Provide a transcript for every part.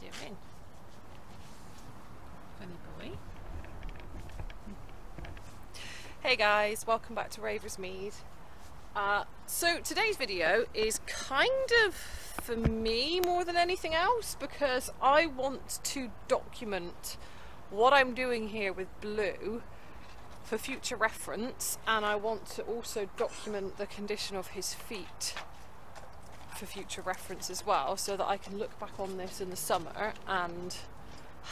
Doing? Funny boy. Hey guys, welcome back to Ravers Mead. Uh, so today's video is kind of for me more than anything else because I want to document what I'm doing here with Blue for future reference and I want to also document the condition of his feet for future reference as well so that I can look back on this in the summer and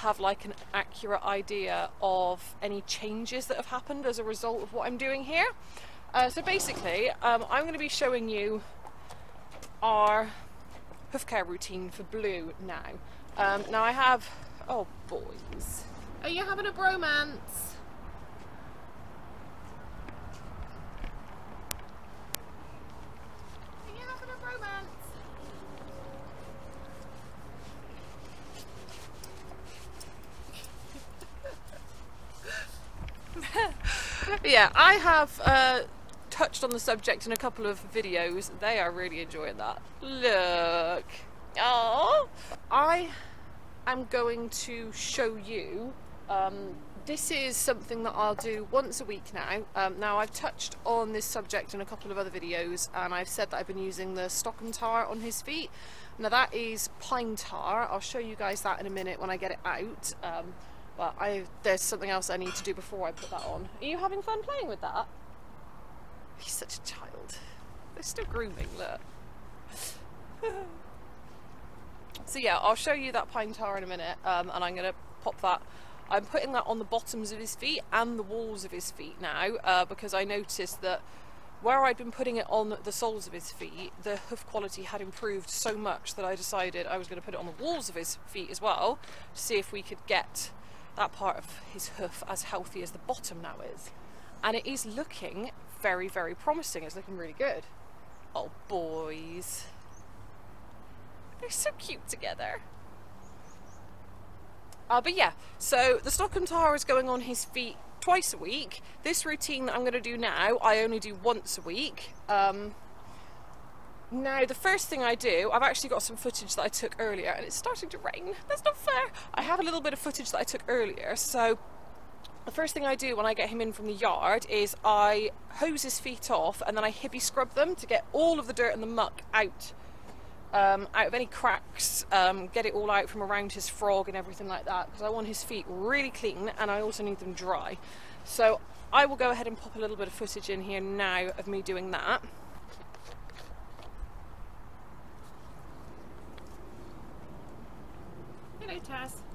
have like an accurate idea of any changes that have happened as a result of what I'm doing here. Uh, so basically, um, I'm going to be showing you our hoof care routine for Blue now. Um, now I have, oh boys, are you having a bromance? Are you having a bromance? yeah, I have uh, touched on the subject in a couple of videos. They are really enjoying that. Look. Oh, I am going to show you. Um, this is something that I'll do once a week now. Um, now I've touched on this subject in a couple of other videos and I've said that I've been using the Stockholm tar on his feet. Now that is pine tar. I'll show you guys that in a minute when I get it out. Um, but I, there's something else I need to do before I put that on. Are you having fun playing with that? He's such a child. They're still grooming, look. so yeah, I'll show you that pine tar in a minute um, and I'm going to pop that I'm putting that on the bottoms of his feet and the walls of his feet now uh, because I noticed that where I'd been putting it on the soles of his feet, the hoof quality had improved so much that I decided I was going to put it on the walls of his feet as well to see if we could get that part of his hoof as healthy as the bottom now is. And it is looking very, very promising. It's looking really good. Oh, boys. They're so cute together. Uh, but yeah, so the Stockholm Tar is going on his feet twice a week. This routine that I'm going to do now, I only do once a week. Um, now, the first thing I do, I've actually got some footage that I took earlier, and it's starting to rain. That's not fair. I have a little bit of footage that I took earlier, so the first thing I do when I get him in from the yard is I hose his feet off and then I Hibiscrub them to get all of the dirt and the muck out um, out of any cracks, um, get it all out from around his frog and everything like that because I want his feet really clean and I also need them dry. So I will go ahead and pop a little bit of footage in here now of me doing that. Hello Taz.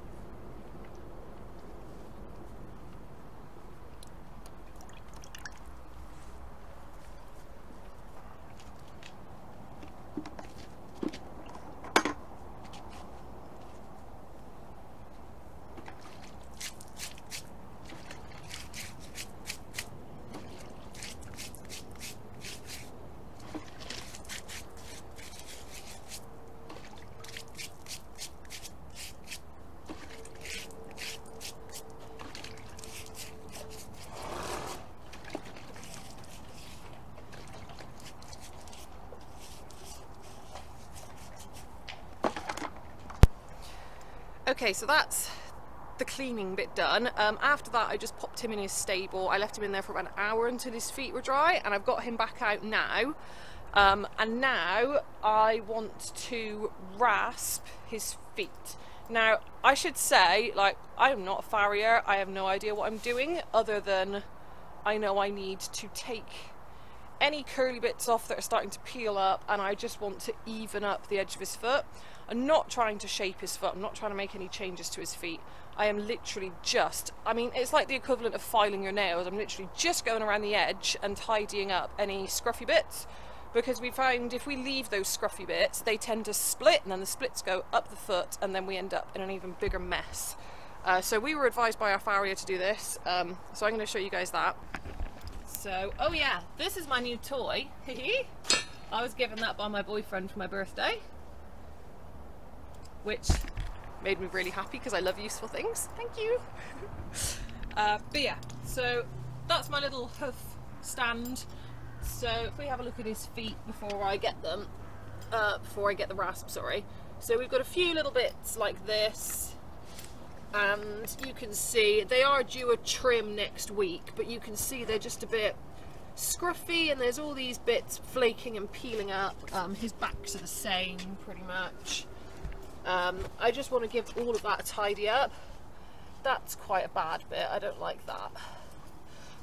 Okay, so that's the cleaning bit done. Um, after that, I just popped him in his stable. I left him in there for about an hour until his feet were dry, and I've got him back out now. Um, and now I want to rasp his feet. Now, I should say, like, I am not a farrier. I have no idea what I'm doing other than I know I need to take any curly bits off that are starting to peel up and I just want to even up the edge of his foot. I'm not trying to shape his foot, I'm not trying to make any changes to his feet. I am literally just, I mean, it's like the equivalent of filing your nails. I'm literally just going around the edge and tidying up any scruffy bits because we find if we leave those scruffy bits, they tend to split and then the splits go up the foot and then we end up in an even bigger mess. Uh, so we were advised by our farrier to do this, um, so I'm going to show you guys that. So, oh yeah, this is my new toy. I was given that by my boyfriend for my birthday, which made me really happy because I love useful things. Thank you. uh, but yeah, so that's my little hoof stand. So if we have a look at his feet before I get them, uh, before I get the rasp, sorry. So we've got a few little bits like this and you can see they are due a trim next week but you can see they're just a bit scruffy and there's all these bits flaking and peeling up. Um, his backs are the same pretty much. Um, I just want to give all of that a tidy up. That's quite a bad bit, I don't like that.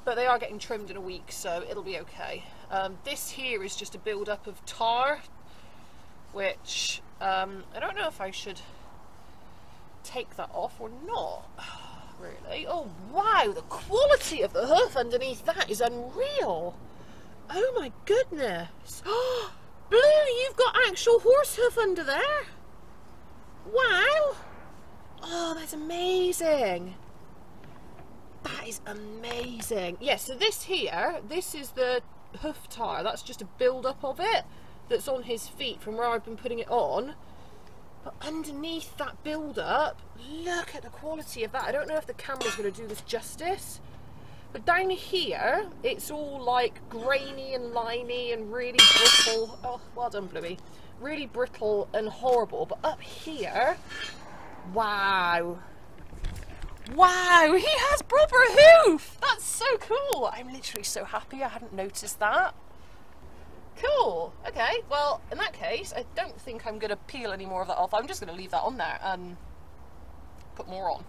But they are getting trimmed in a week so it'll be okay. Um, this here is just a build up of tar which um, I don't know if I should take that off or not really. Oh wow, the quality of the hoof underneath that is unreal. Oh my goodness. Blue, you've got actual horse hoof under there. Wow. Oh, that's amazing. That is amazing. Yes, yeah, so this here, this is the hoof tar. That's just a build up of it that's on his feet from where I've been putting it on. But underneath that build-up, look at the quality of that. I don't know if the camera's going to do this justice. But down here, it's all like grainy and liney and really brittle. Oh, well done, Bluey. Really brittle and horrible. But up here, wow. Wow, he has proper hoof! That's so cool! I'm literally so happy I hadn't noticed that. Cool. Okay. Well, in that case, I don't think I'm going to peel any more of that off. I'm just going to leave that on there and put more on.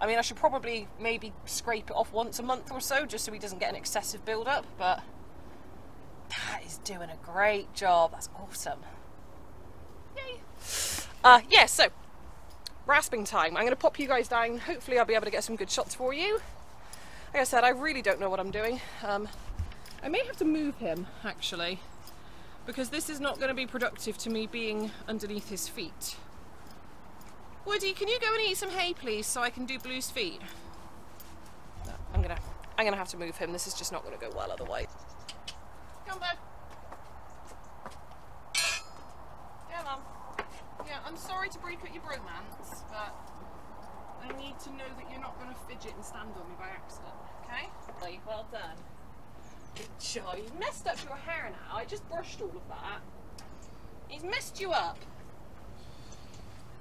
I mean, I should probably maybe scrape it off once a month or so, just so he doesn't get an excessive build-up, but that is doing a great job. That's awesome. Yay. Uh, yeah, so, rasping time. I'm going to pop you guys down. Hopefully I'll be able to get some good shots for you. Like I said, I really don't know what I'm doing. Um, I may have to move him, actually because this is not going to be productive to me being underneath his feet. Woody, can you go and eat some hay, please, so I can do Blue's feet? No, I'm gonna, I'm gonna have to move him. This is just not going to go well otherwise. Come back Mum. Yeah, I'm sorry to break up your bromance, but I need to know that you're not going to fidget and stand on me by accident. Okay? Well done. Good job. You've messed up your hair now. I just brushed all of that. He's messed you up.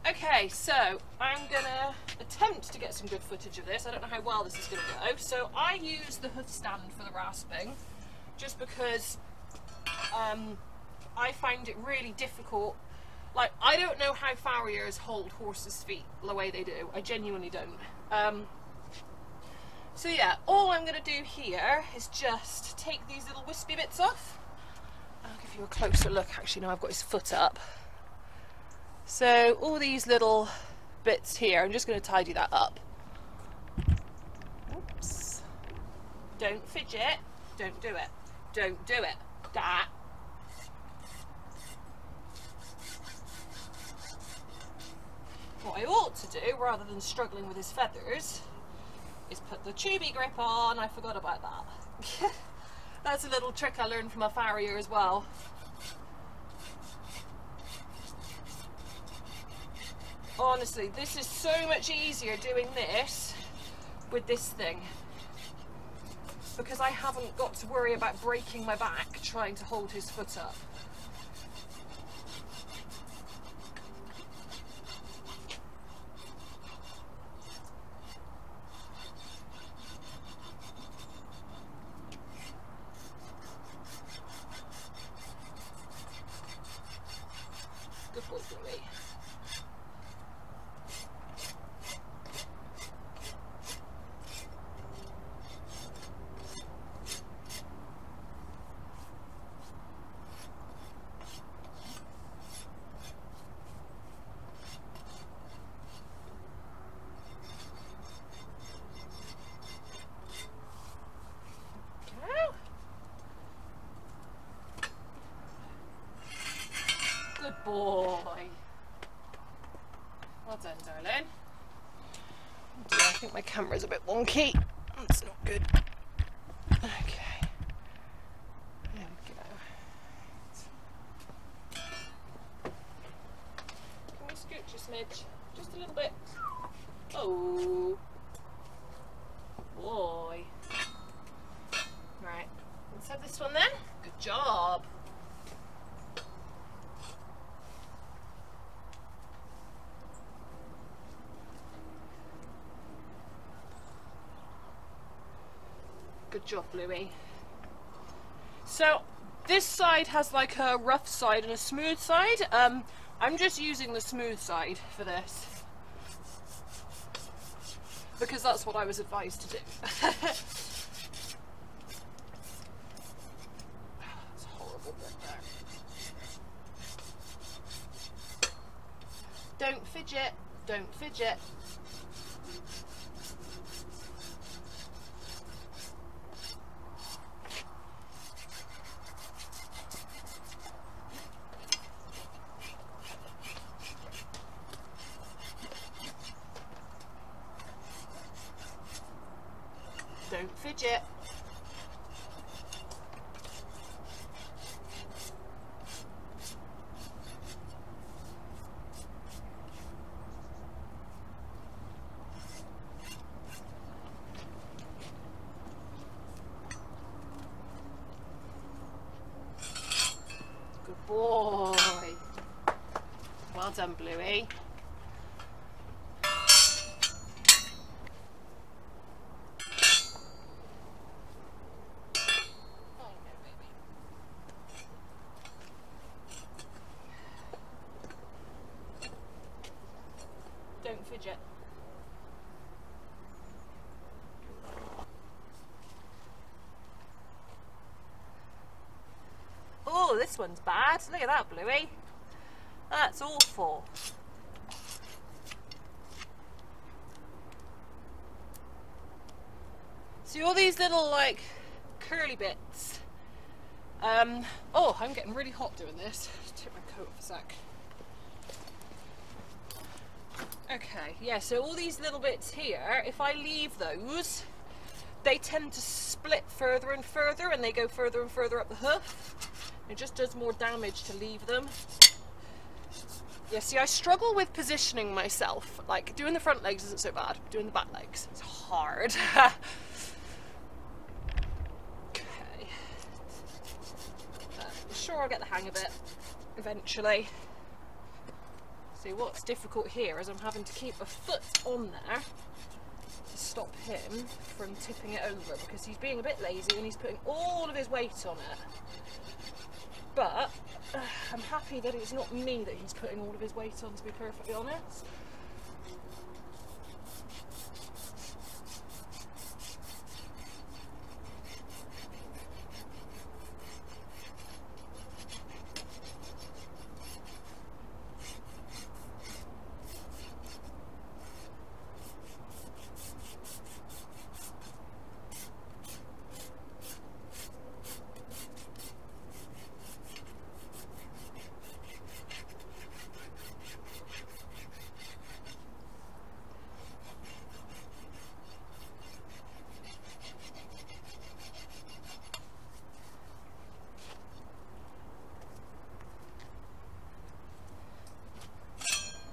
Okay, so I'm gonna attempt to get some good footage of this. I don't know how well this is gonna go. So I use the hoof stand for the rasping, just because um, I find it really difficult. Like, I don't know how farriers hold horses' feet the way they do. I genuinely don't. Um, so yeah, all I'm going to do here is just take these little wispy bits off. I'll give you a closer look. Actually, now I've got his foot up. So all these little bits here, I'm just going to tidy that up. Oops. Don't fidget. Don't do it. Don't do it. That. What I ought to do, rather than struggling with his feathers, is put the Tubigrip on. I forgot about that. That's a little trick I learned from a farrier as well. Honestly, this is so much easier doing this with this thing because I haven't got to worry about breaking my back trying to hold his foot up. boy. Darling. I think my camera's a bit wonky. That's not good. Okay. There we go. Can we scooch a smidge? Just a little bit. Oh. Boy. Right. Let's have this one then. Good job. Job, Bluey. So this side has like a rough side and a smooth side. Um, I'm just using the smooth side for this because that's what I was advised to do. horrible Don't fidget, don't fidget. Fidget. Good boy. Well done, Bluey. Don't fidget. Oh, this one's bad. Look at that, Bluey. That's awful. See all these little like curly bits. Um, oh, I'm getting really hot doing this. Take my coat off a sec. Okay, yeah, so all these little bits here, if I leave those, they tend to split further and further and they go further and further up the hoof. It just does more damage to leave them. Yeah, see, I struggle with positioning myself. Like, doing the front legs isn't so bad. Doing the back legs, it's hard. okay. Uh, I'm sure I'll get the hang of it eventually. See, what's difficult here is I'm having to keep a foot on there to stop him from tipping it over because he's being a bit lazy and he's putting all of his weight on it. But uh, I'm happy that it's not me that he's putting all of his weight on, to be perfectly honest.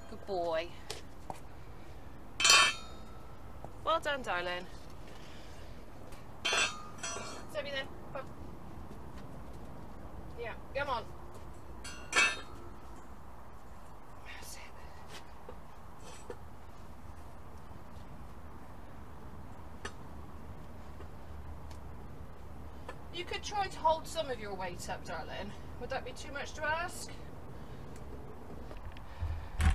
Good boy. Well done, darling. Zoe then. Come. Yeah, come on. You could try to hold some of your weight up, darling. Would that be too much to ask? I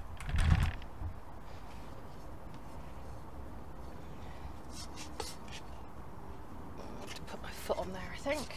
have to put my foot on there, I think.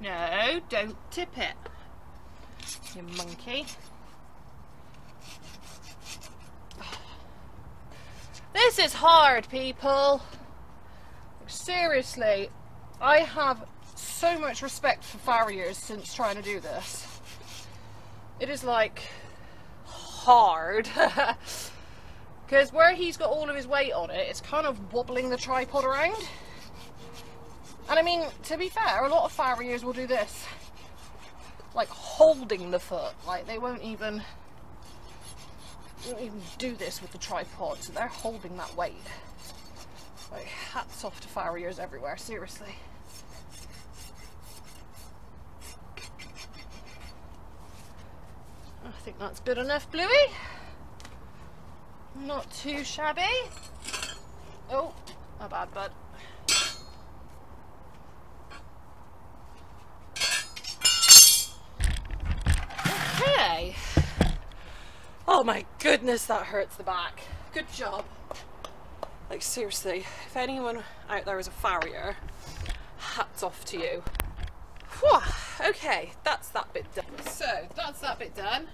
No, don't tip it. You monkey. This is hard, people. Seriously, I have so much respect for farriers since trying to do this. It is like hard. Because where he's got all of his weight on it, it's kind of wobbling the tripod around. And I mean, to be fair, a lot of farriers will do this. Like holding the foot. Like they won't even, won't even do this with the tripod. So they're holding that weight. Like hats off to farriers everywhere, seriously. I think that's good enough, Bluey. Not too shabby. Oh, a bad bud. Okay. Oh my goodness, that hurts the back. Good job. Like seriously, if anyone out there is a farrier, hats off to you. Whew. Okay, that's that bit done. So, that's that bit done.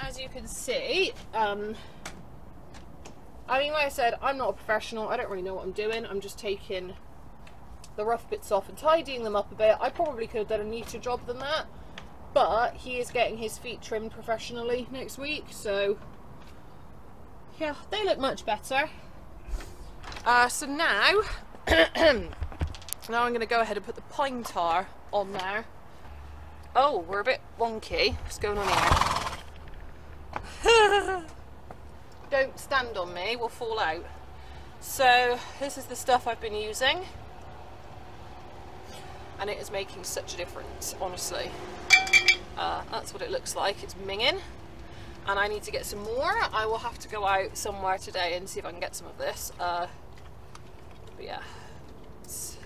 As you can see, um, I mean, like I said, I'm not a professional. I don't really know what I'm doing. I'm just taking the rough bits off and tidying them up a bit. I probably could have done a neater job than that. But he is getting his feet trimmed professionally next week. So, yeah, they look much better. Uh, so now, now I'm to go ahead and put the pine tar on there. Oh, we're a bit wonky. What's going on here? don't stand on me, we'll fall out. So this is the stuff I've been using and it is making such a difference, honestly. Uh, that's what it looks like, it's minging and I need to get some more. I will have to go out somewhere today and see if I can get some of this. Uh, but yeah, it's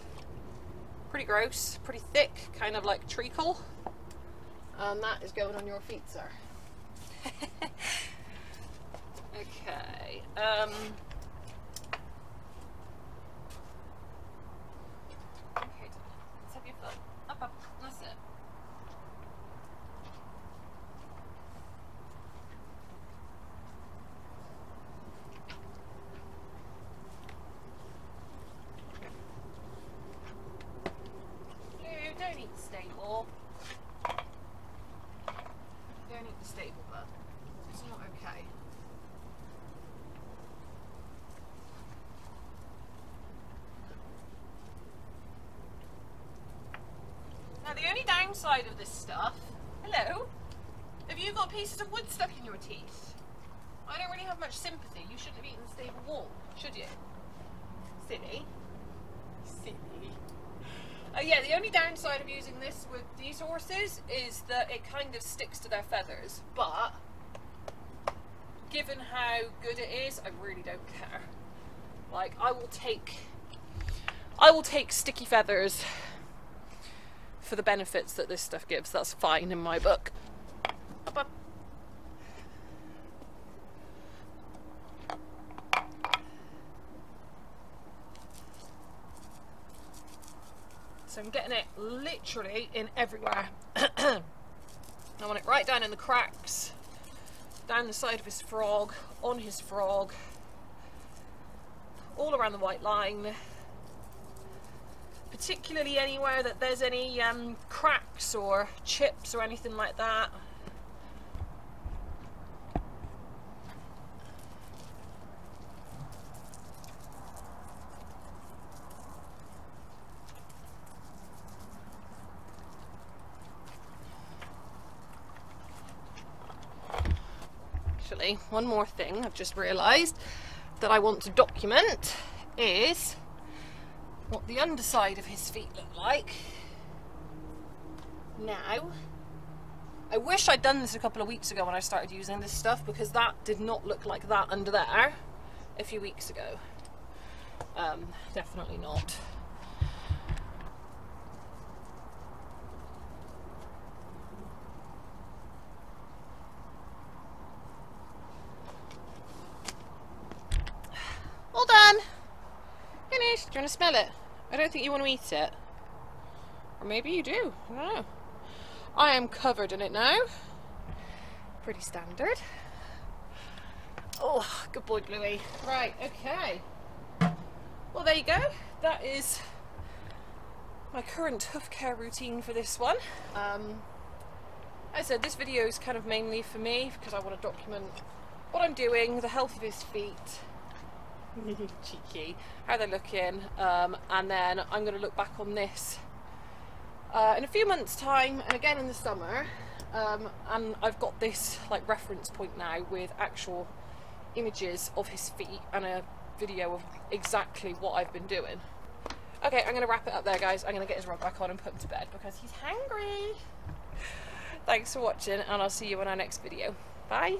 pretty gross, pretty thick, kind of like treacle. And that is going on your feet, sir. Okay. Um, okay, let's have your foot. Up, up. That's it. You don't need the stable. You don't need the stable, but it's not okay. Now of this stuff, hello, have you got pieces of wood stuck in your teeth? I don't really have much sympathy. You shouldn't have eaten the stable wall, should you? Silly. Silly. Uh, yeah, the only downside of using this with these horses is that it kind of sticks to their feathers, but given how good it is, I really don't care. Like, I will take, I will take sticky feathers for the benefits that this stuff gives. That's fine in my book. Up, up. So I'm getting it literally in everywhere. I want it right down in the cracks, down the side of his frog, on his frog, all around the white line, particularly anywhere that there's any um, cracks or chips or anything like that. Actually, one more thing I've just realised that I want to document is what the underside of his feet look like. Now, I wish I'd done this a couple of weeks ago when I started using this stuff because that did not look like that under there a few weeks ago. Um, definitely not. All done. Finished. Do you want to smell it? I don't think you want to eat it. Or maybe you do. I don't know. I am covered in it now. Pretty standard. Oh, good boy, Bluey. Right, okay. Well, there you go. That is my current hoof care routine for this one. Um, as I said, this video is kind of mainly for me because I want to document what I'm doing, the health of his feet, cheeky, how they're looking, um, and then I'm going to look back on this uh, in a few months' time and again in the summer. Um, and I've got this like reference point now with actual images of his feet and a video of exactly what I've been doing. Okay, I'm going to wrap it up there, guys. I'm going to get his rug back on and put him to bed because he's hungry. Thanks for watching, and I'll see you in our next video. Bye.